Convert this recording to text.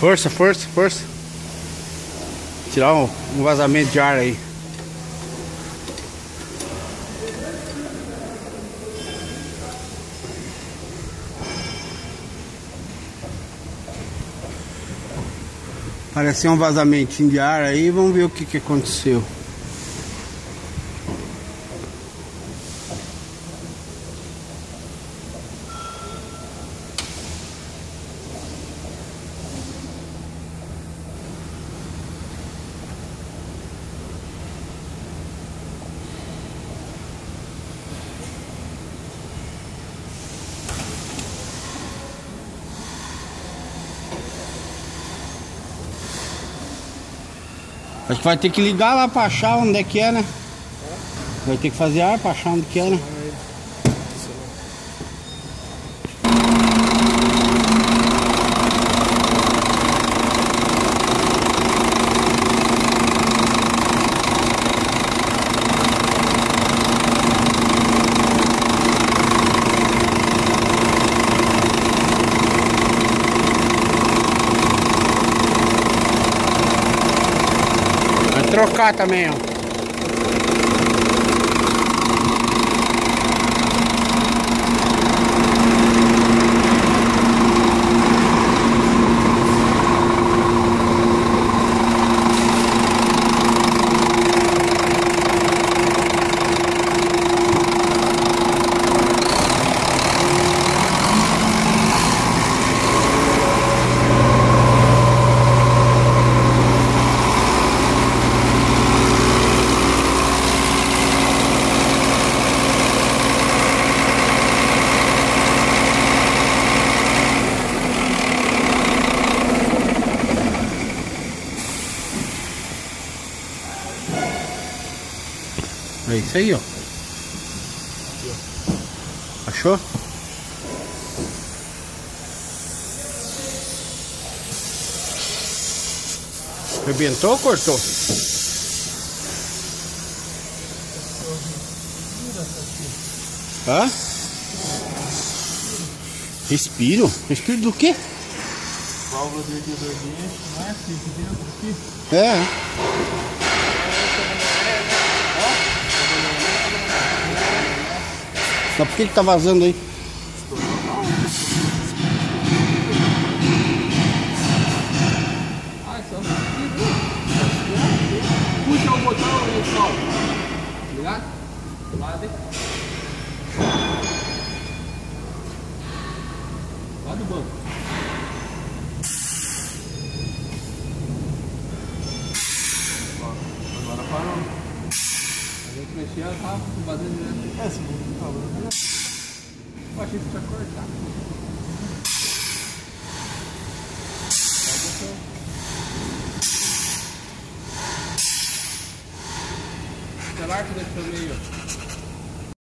Força, força, força. Tirar um, um vazamento de ar aí. Pareceu um vazamentinho de ar aí, vamos ver o que, que aconteceu. Acho que vai ter que ligar lá pra achar onde é que é, né? Vai ter que fazer ar pra achar onde que é, né? Trocar também, ó. É isso aí, ó. Achou? Arrebentou ou cortou? Hã? Respiro? Respiro do quê? Válvula de radiador dentro, né? Aqui aqui. É. Mas por que que tá vazando aí? Puxa o botão e solta. Lá do banco. Agora parou. Gente mexia, ela tava fazendo direto. É, sim, tá Eu achei que tinha botou. Celular que deixou meio.